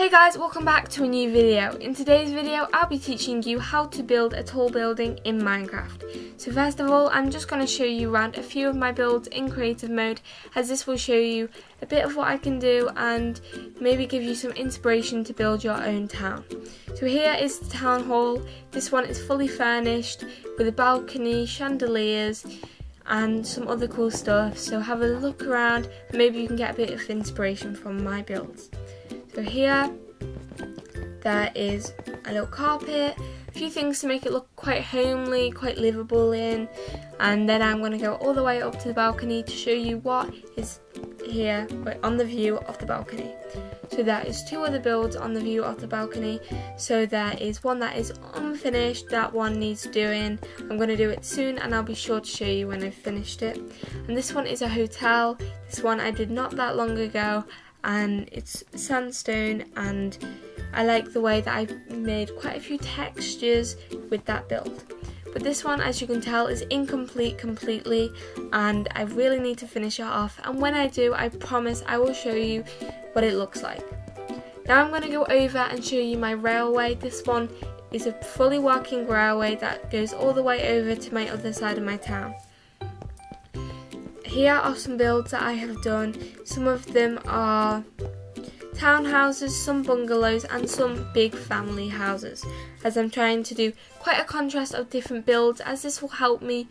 Hey guys, welcome back to a new video. In today's video, I'll be teaching you how to build a tall building in Minecraft. So first of all, I'm just going to show you around a few of my builds in creative mode, as this will show you a bit of what I can do and maybe give you some inspiration to build your own town. So here is the town hall. This one is fully furnished with a balcony, chandeliers, and some other cool stuff so have a look around and maybe you can get a bit of inspiration from my builds. So here there is a little carpet, a few things to make it look quite homely, quite livable in, and then I'm going to go all the way up to the balcony to show you what is here on the view of the balcony. So there is two other builds on the view of the balcony. So there is one that is unfinished, that one needs doing. I'm going to do it soon and I'll be sure to show you when I've finished it. And this one is a hotel. This one I did not that long ago and it's sandstone and I like the way that I made quite a few textures with that build. But this one, as you can tell, is incomplete completely and I really need to finish it off. And when I do, I promise I will show you what it looks like. Now I'm going to go over and show you my railway. This one is a fully working railway that goes all the way over to my other side of my town. Here are some builds that I have done. Some of them are townhouses, some bungalows and some big family houses as I'm trying to do quite a contrast of different builds as this will help me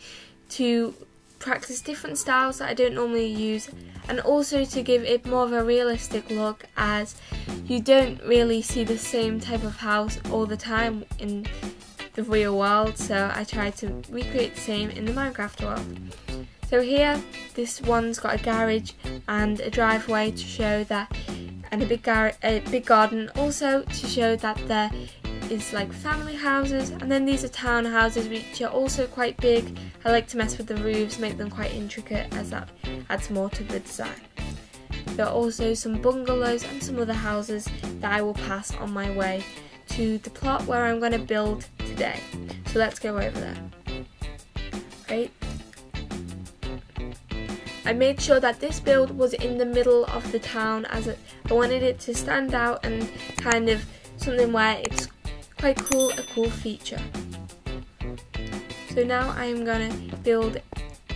to practice different styles that I don't normally use and also to give it more of a realistic look as you don't really see the same type of house all the time in the real world so I try to recreate the same in the Minecraft world. So here, this one's got a garage and a driveway to show that, and a big, a big garden also to show that there is like family houses, and then these are townhouses which are also quite big. I like to mess with the roofs, make them quite intricate as that adds more to the design. There are also some bungalows and some other houses that I will pass on my way to the plot where I'm going to build today. So let's go over there. Right, I made sure that this build was in the middle of the town as it, I wanted it to stand out and kind of something where it's quite cool, a cool feature. So now I'm going to build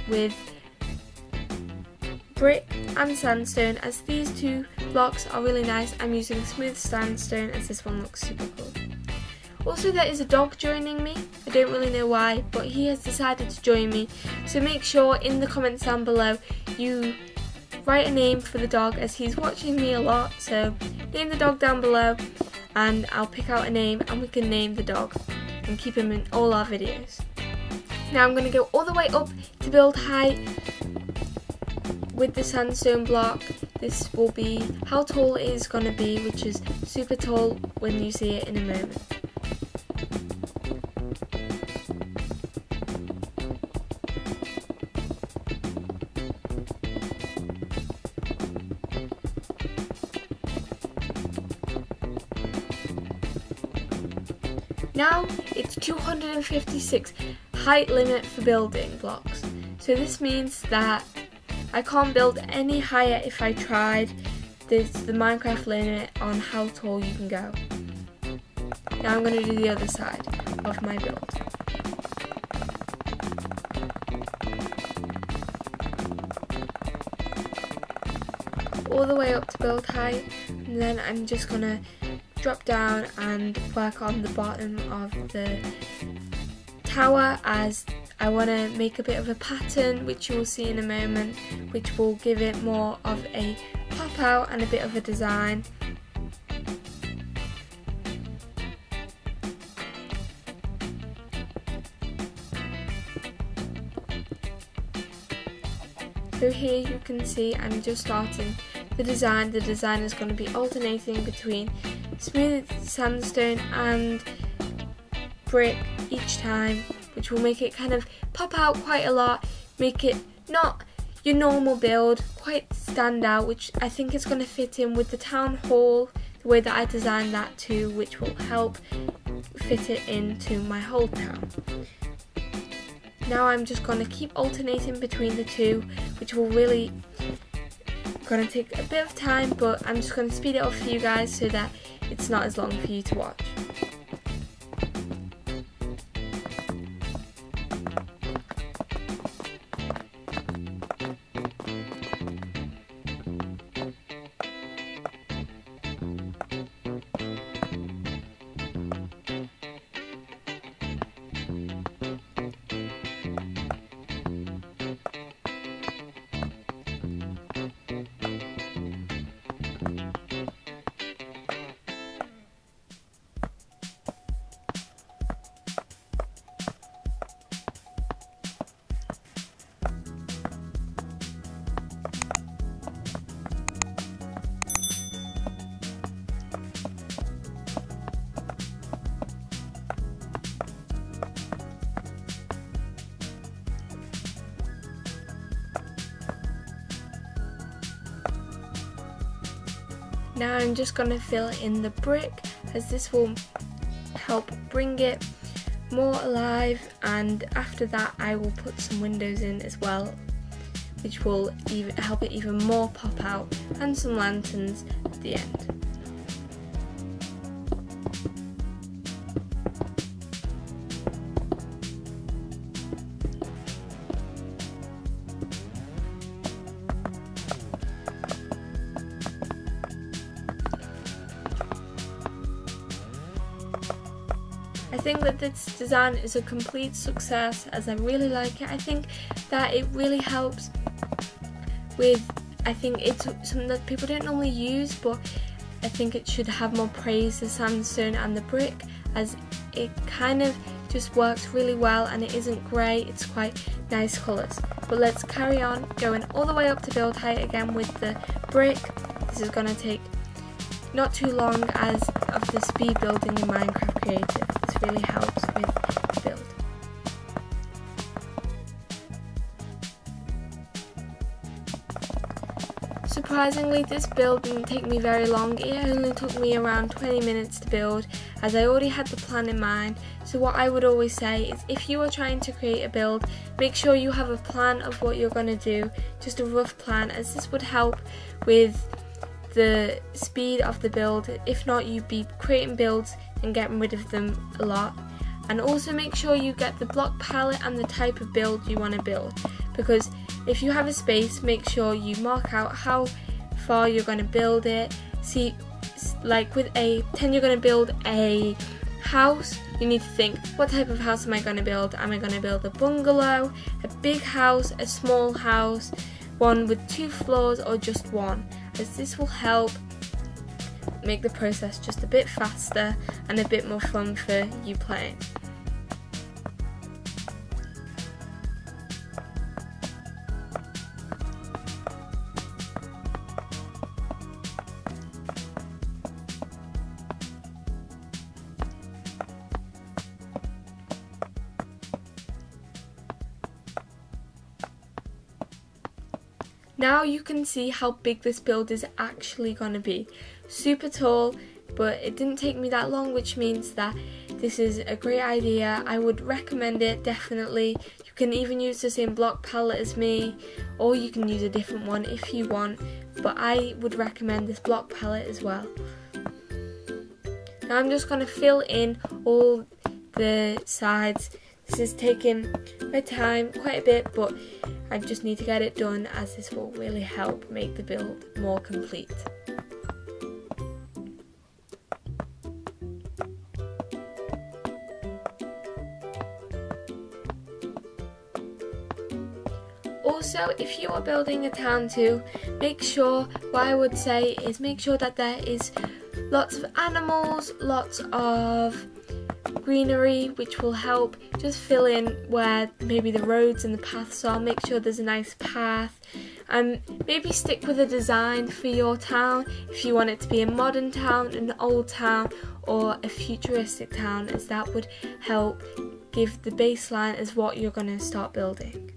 with brick and sandstone as these two blocks are really nice. I'm using smooth sandstone as this one looks super cool. Also there is a dog joining me, I don't really know why, but he has decided to join me, so make sure in the comments down below you write a name for the dog as he's watching me a lot, so name the dog down below and I'll pick out a name and we can name the dog and keep him in all our videos. Now I'm going to go all the way up to build height with the sandstone block. This will be how tall it is going to be, which is super tall when you see it in a moment. 256 height limit for building blocks. So this means that I can't build any higher if I tried. There's the Minecraft limit on how tall you can go. Now I'm going to do the other side of my build. All the way up to build height and then I'm just going to drop down and work on the bottom of the tower as I want to make a bit of a pattern which you will see in a moment which will give it more of a pop out and a bit of a design. So here you can see I'm just starting the design. The design is going to be alternating between smooth sandstone and brick each time which will make it kind of pop out quite a lot make it not your normal build quite stand out which I think is going to fit in with the town hall the way that I designed that too which will help fit it into my whole town. Now I'm just going to keep alternating between the two which will really going to take a bit of time but I'm just going to speed it up for you guys so that it's not as long for you to watch. Now I'm just going to fill in the brick as this will help bring it more alive and after that I will put some windows in as well which will even help it even more pop out and some lanterns at the end. I think that this design is a complete success as I really like it. I think that it really helps with, I think it's something that people don't normally use but I think it should have more praise, the sandstone and the brick as it kind of just works really well and it isn't grey, it's quite nice colours. But let's carry on going all the way up to build height again with the brick. This is going to take not too long as of the speed building in Minecraft Creative. Really helps with build. Surprisingly, this build didn't take me very long. It only took me around 20 minutes to build as I already had the plan in mind. So what I would always say is if you are trying to create a build, make sure you have a plan of what you're going to do, just a rough plan as this would help with the speed of the build. If not, you'd be creating builds and getting rid of them a lot. And also make sure you get the block palette and the type of build you want to build. Because if you have a space, make sure you mark out how far you're going to build it. See, like with a 10 you're going to build a house, you need to think, what type of house am I going to build? Am I going to build a bungalow, a big house, a small house, one with two floors or just one? as this will help make the process just a bit faster and a bit more fun for you playing. Now you can see how big this build is actually going to be. Super tall, but it didn't take me that long, which means that this is a great idea. I would recommend it, definitely. You can even use the same block palette as me, or you can use a different one if you want, but I would recommend this block palette as well. Now I'm just going to fill in all the sides. This is taking my time quite a bit, but I just need to get it done as this will really help make the build more complete. Also, if you are building a town too, make sure, what I would say is make sure that there is lots of animals, lots of greenery which will help. Just fill in where maybe the roads and the paths are. Make sure there's a nice path. And maybe stick with a design for your town. If you want it to be a modern town an old town or a futuristic town as that would help give the baseline as what you're going to start building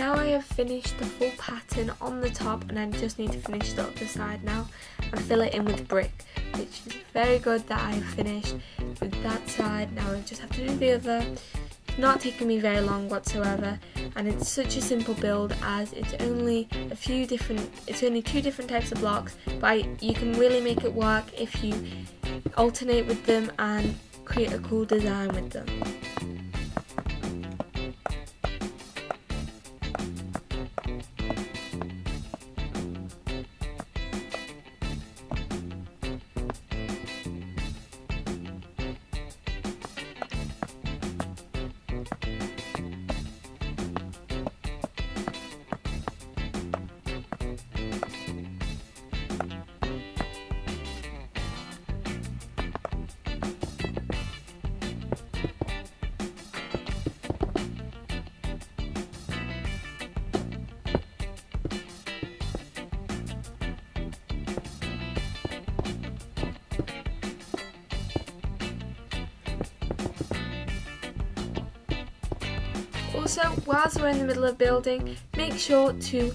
Now I have finished the full pattern on the top and I just need to finish the other side now and fill it in with brick which is very good that I have finished with that side. Now I just have to do the other. Not taking me very long whatsoever and it's such a simple build as it's only a few different, it's only two different types of blocks but you can really make it work if you alternate with them and create a cool design with them. Whilst we're in the middle of building, make sure to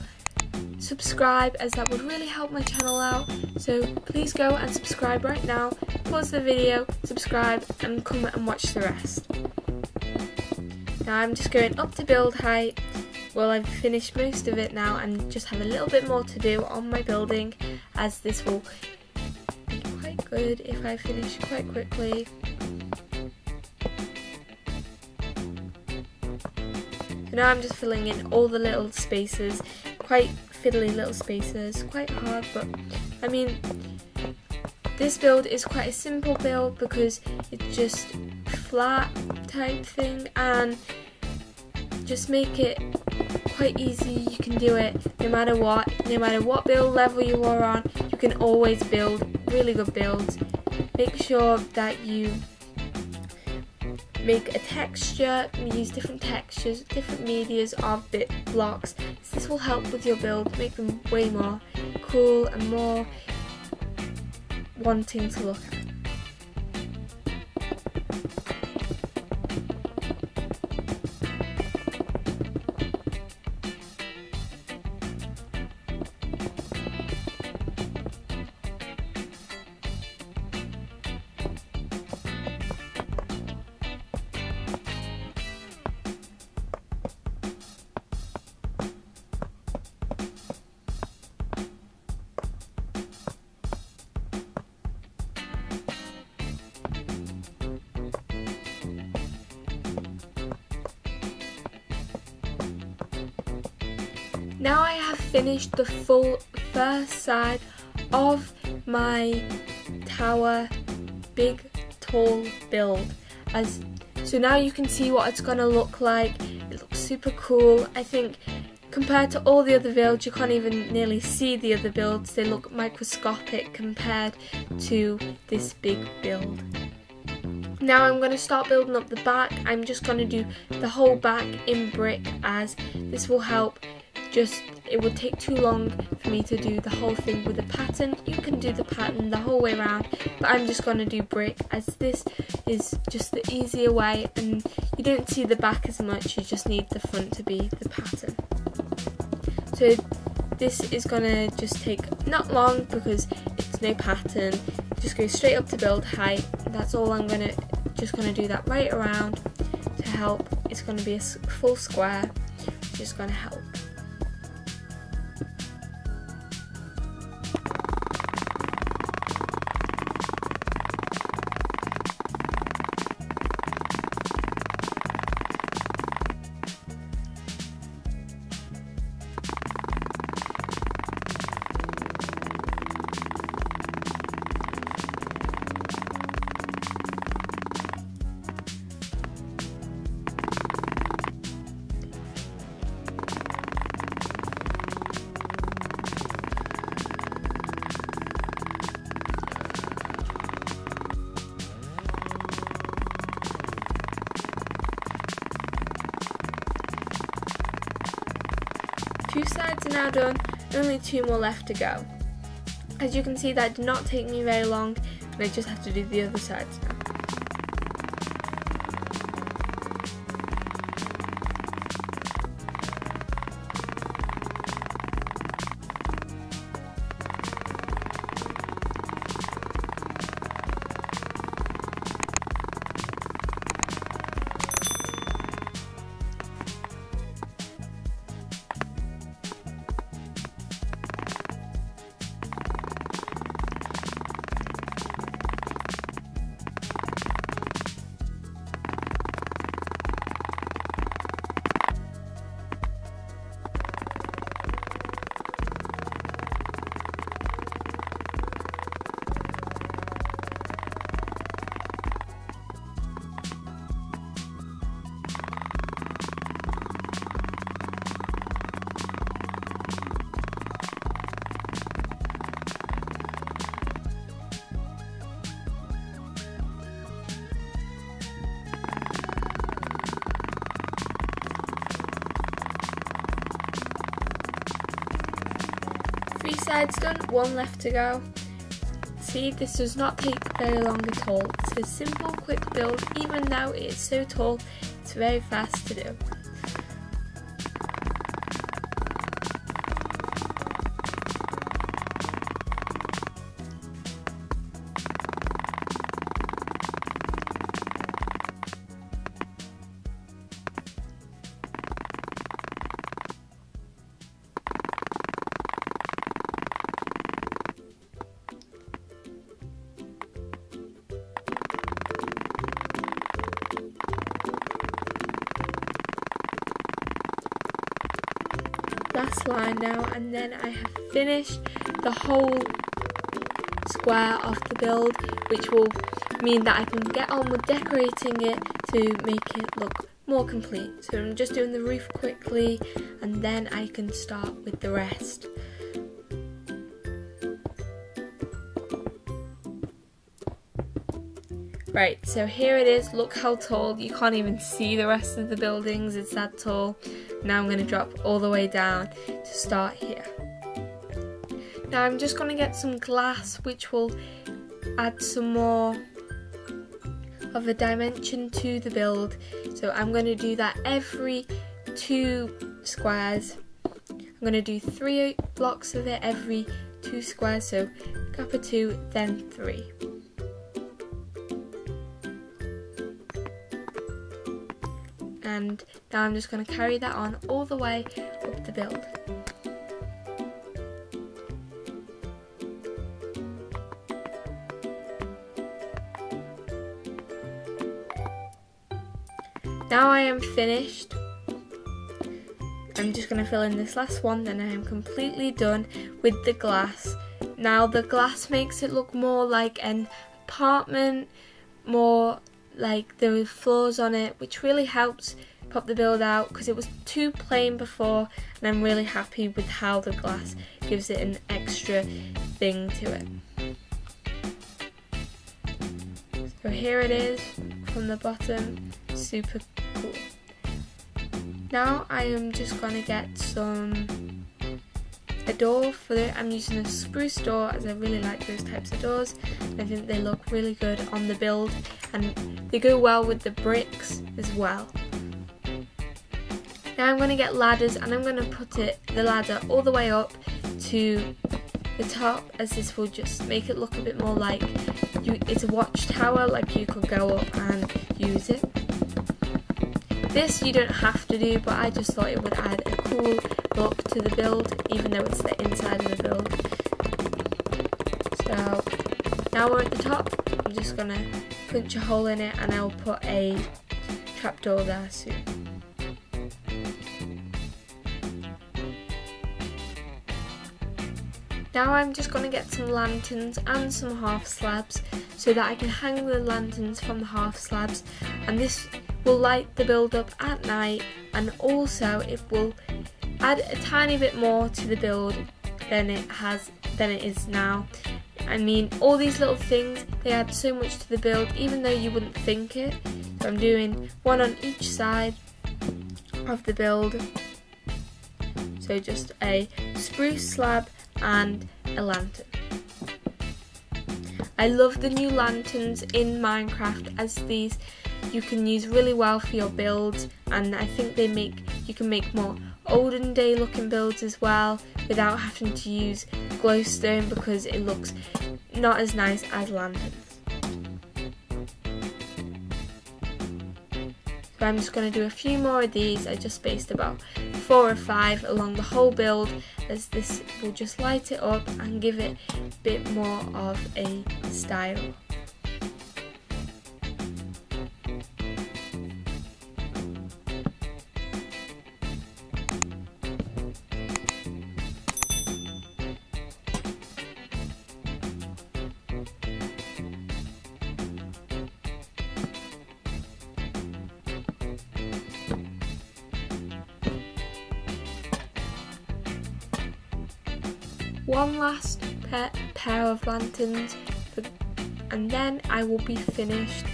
subscribe as that would really help my channel out. So please go and subscribe right now, pause the video, subscribe and come and watch the rest. Now I'm just going up to build height. Well, I've finished most of it now and just have a little bit more to do on my building as this will be quite good if I finish quite quickly. Now I'm just filling in all the little spaces, quite fiddly little spaces, quite hard but I mean this build is quite a simple build because it's just flat type thing and just make it quite easy. You can do it no matter what. No matter what build level you are on you can always build really good builds. Make sure that you make a texture, use different textures, different medias of bit blocks. So this will help with your build, make them way more cool and more wanting to look at. Now I have finished the full first side of my tower big tall build. As so now you can see what it's gonna look like. It looks super cool. I think compared to all the other builds you can't even nearly see the other builds. They look microscopic compared to this big build. Now I'm going to start building up the back. I'm just going to do the whole back in brick as this will help just it would take too long for me to do the whole thing with the pattern. You can do the pattern the whole way around, but I'm just going to do brick as this is just the easier way and you don't see the back as much, you just need the front to be the pattern. So this is going to just take not long because it's no pattern, just go straight up to build height, that's all I'm going to, just going to do that right around to help, it's going to be a full square, is going to help. Sides are now done, only two more left to go. As you can see that did not take me very long and I just have to do the other sides sides done, one left to go. See, this does not take very long at all. It's a simple, quick build, even though it is so tall, it's very fast to do. Now and then I have finished the whole square of the build which will mean that I can get on with decorating it to make it look more complete. So I'm just doing the roof quickly and then I can start with the rest. Right, so here it is. Look how tall. You can't even see the rest of the buildings. It's that tall. Now I'm going to drop all the way down to start here. Now I'm just going to get some glass which will add some more of a dimension to the build. So I'm going to do that every two squares. I'm going to do three blocks of it every two squares. So of two, then three. And now I'm just going to carry that on all the way up the build. Now I am finished. I'm just going to fill in this last one then I am completely done with the glass. Now the glass makes it look more like an apartment, more like there were floors on it which really helps pop the build out because it was too plain before and I'm really happy with how the glass gives it an extra thing to it. So here it is from the bottom, super cool. Now I am just going to get some a door for it. I'm using a spruce door as I really like those types of doors. I think they look really good on the build and they go well with the bricks as well. Now I'm going to get ladders and I'm going to put it the ladder all the way up to the top as this will just make it look a bit more like you, it's a watchtower like you could go up and use it. This you don't have to do but I just thought it would add a cool look to the build even though it's the inside of the build. So now we're at the top, I'm just going to punch a hole in it and I'll put a trapdoor there soon. Now I'm just going to get some lanterns and some half slabs so that I can hang the lanterns from the half slabs and this will light the build up at night and also it will add a tiny bit more to the build than it has than it is now. I mean all these little things they add so much to the build even though you wouldn't think it. So I'm doing one on each side of the build. So just a spruce slab and a lantern. I love the new lanterns in Minecraft as these you can use really well for your builds and I think they make you can make more olden day looking builds as well without having to use glowstone because it looks not as nice as lanterns. So I'm just going to do a few more of these, I just spaced about four or five along the whole build as this will just light it up and give it a bit more of a style. Lanterns and then I will be finished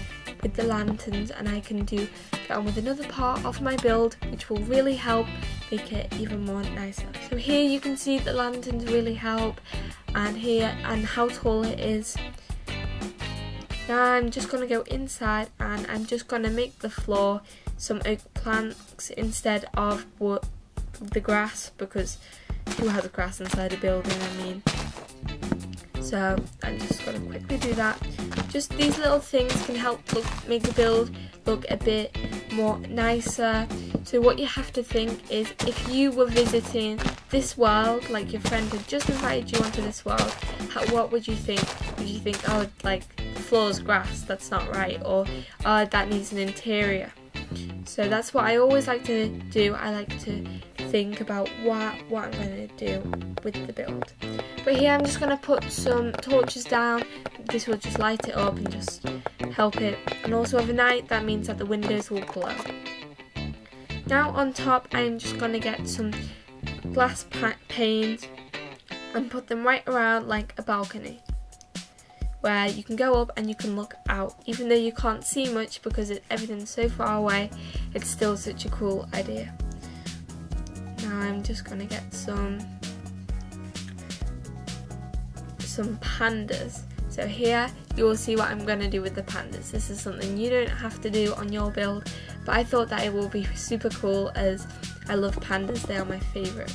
with the lanterns and I can do get on with another part of my build which will really help make it even more nicer. So here you can see the lanterns really help and here and how tall it is. Now I'm just going to go inside and I'm just going to make the floor some oak planks instead of the grass because who has grass inside a building I mean. So I'm just going to quickly do that. Just these little things can help look, make the build look a bit more nicer. So what you have to think is if you were visiting this world, like your friend had just invited you onto this world, how, what would you think? Would you think, oh, like the floor's grass, that's not right, or oh, that needs an interior? So that's what I always like to do. I like to think about what, what I'm going to do with the build. But here I'm just going to put some torches down. This will just light it up and just help it. And also overnight that means that the windows will glow. Now on top I'm just going to get some glass panes and put them right around like a balcony where you can go up and you can look out. Even though you can't see much because it, everything's so far away, it's still such a cool idea. Now I'm just gonna get some some pandas. So here you will see what I'm going to do with the pandas. This is something you don't have to do on your build, but I thought that it will be super cool as I love pandas, they are my favourite.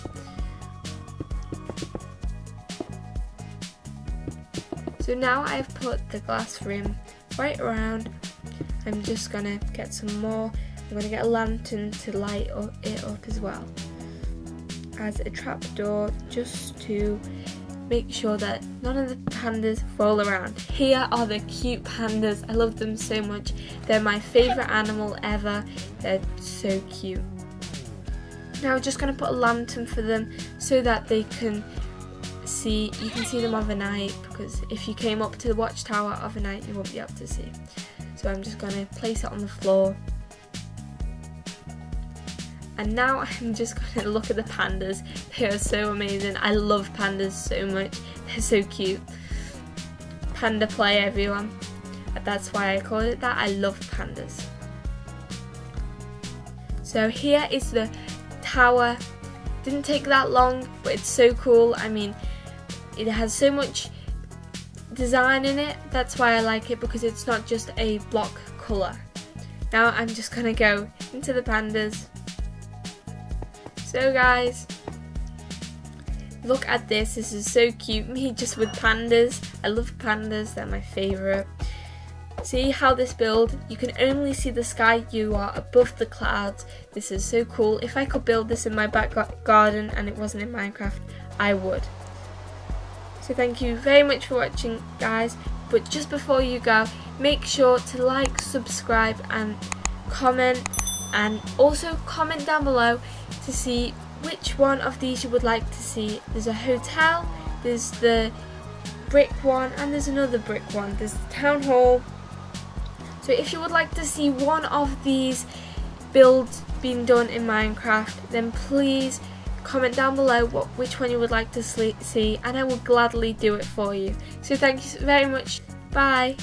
So now I've put the glass rim right around, I'm just going to get some more. I'm going to get a lantern to light up, it up as well as a trapdoor just to make sure that none of the pandas roll around. Here are the cute pandas. I love them so much. They're my favourite animal ever. They're so cute. Now we're just going to put a lantern for them so that they can see, you can see them overnight because if you came up to the watchtower overnight you won't be able to see. So I'm just going to place it on the floor and now I'm just going to look at the pandas. They are so amazing. I love pandas so much. They're so cute. Panda play everyone. That's why I call it that. I love pandas. So here is the tower. Didn't take that long, but it's so cool. I mean, it has so much design in it. That's why I like it because it's not just a block colour. Now I'm just going to go into the pandas. So guys, look at this. This is so cute. Me just with pandas. I love pandas. They're my favourite. See how this build, you can only see the sky, you are above the clouds. This is so cool. If I could build this in my back garden and it wasn't in Minecraft, I would. So thank you very much for watching guys. But just before you go, make sure to like, subscribe and comment and also comment down below to see which one of these you would like to see. There's a hotel, there's the brick one and there's another brick one. There's the town hall. So if you would like to see one of these builds being done in Minecraft then please comment down below what which one you would like to see and I will gladly do it for you. So thank you very much. Bye.